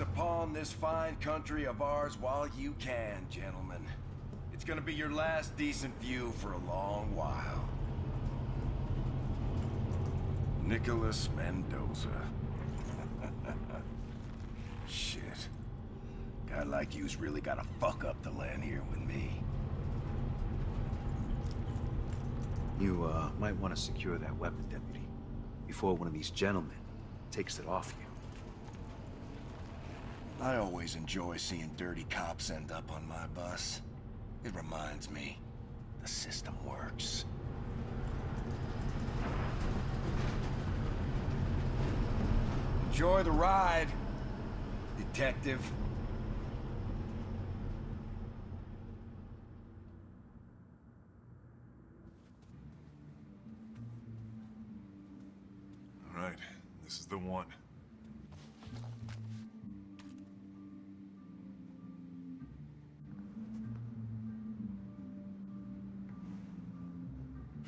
Upon this fine country of ours while you can, gentlemen. It's gonna be your last decent view for a long while. Nicholas Mendoza. Shit. Guy like you's really gotta fuck up the land here with me. You, uh, might want to secure that weapon, Deputy, before one of these gentlemen takes it off you. I always enjoy seeing dirty cops end up on my bus. It reminds me, the system works. Enjoy the ride, detective.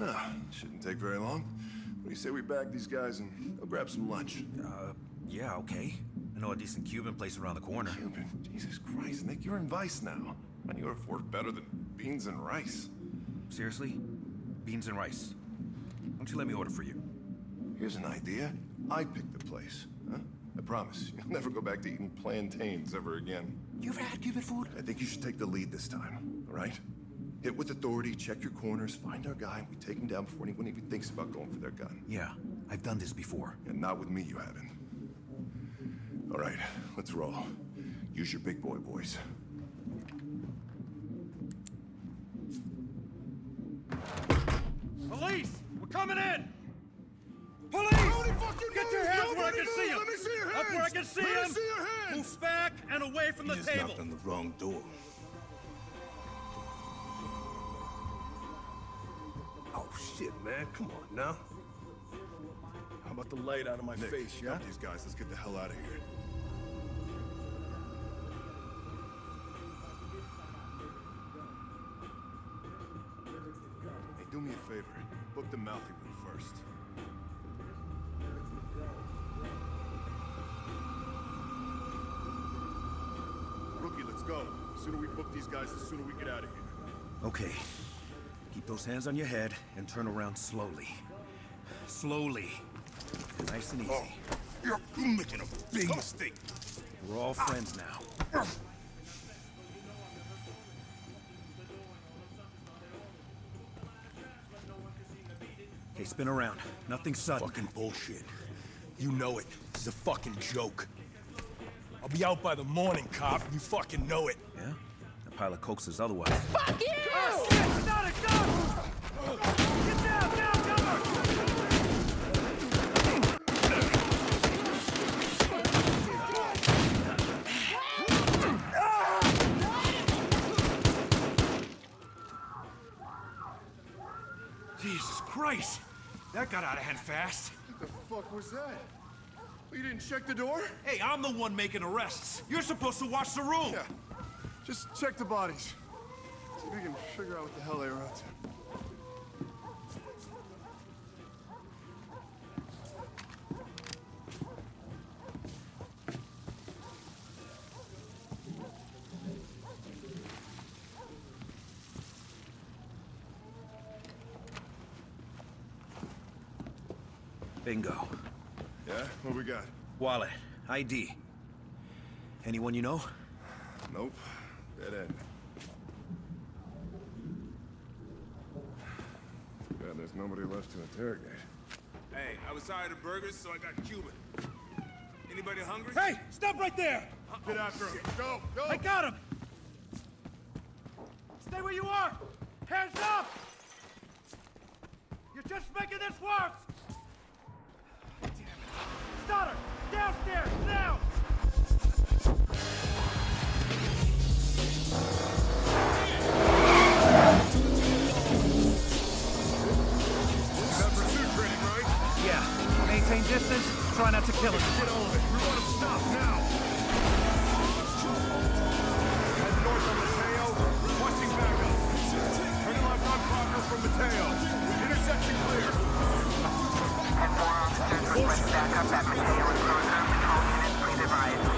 Ah, shouldn't take very long. What do you say we bag these guys and go grab some lunch? Uh, yeah, okay. I know a decent Cuban place around the corner. Cuban? Jesus Christ, Nick, you're in Vice now. And you're worth better than beans and rice. Seriously? Beans and rice. Why don't you let me order for you? Here's an idea. I pick the place. Huh? I promise, you'll never go back to eating plantains ever again. You ever had Cuban food? I think you should take the lead this time, all right? Hit with authority, check your corners, find our guy, and we take him down before anyone even thinks about going for their gun. Yeah, I've done this before. And not with me, you haven't. All right, let's roll. Use your big boy voice. Police! We're coming in! Police! Get your hands where I can see them! Let me see your Up where I hands! can see Let me them! see your hands! Move back and away from the just table! knocked on the wrong door. Shit, man. Come on now. How about the light out of my Nick, face, yeah? got these guys. Let's get the hell out of here. Hey, do me a favor. Book the mouthy room first. Rookie, let's go. The sooner we book these guys, the sooner we get out of here. Okay. Keep those hands on your head and turn around slowly. Slowly. Nice and easy. Oh, you're making a big mistake. We're all friends now. Okay, spin around. Nothing sudden. Fucking bullshit. You know it. This is a fucking joke. I'll be out by the morning, cop. You fucking know it. Yeah? A pile of coke otherwise. Fuck you! Ah, Shit! Stop it! Go! Get down! Down! Cover! Jesus Christ! That got out of hand fast. What the fuck was that? You didn't check the door? Hey, I'm the one making arrests. You're supposed to watch the room. Yeah. Just check the bodies. We can figure out what the hell they were up to. Bingo. Yeah? What we got? Wallet. ID. Anyone you know? Nope. Dead end. Nobody left to interrogate. Hey, I was tired of burgers, so I got Cuban. Anybody hungry? Hey! Stop right there! Get after him. Go! Go! I got him! Stay where you are! Hands up! You're just making this worse! Maintain distance. Try not to kill us. Get all of it. We want to stop now. Head north on Mateo. Requesting backup. Turning left on Crocker from Mateo. Intersection clear. And four officers request backup at Mateo and Crocker. Patrol units, please advise.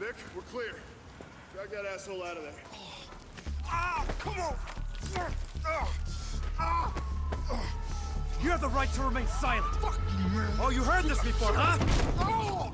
Vic, we're clear. Drag that asshole out of there. Ah! Come on! You have the right to remain silent. Fuck you, man. Oh, you heard this before, huh?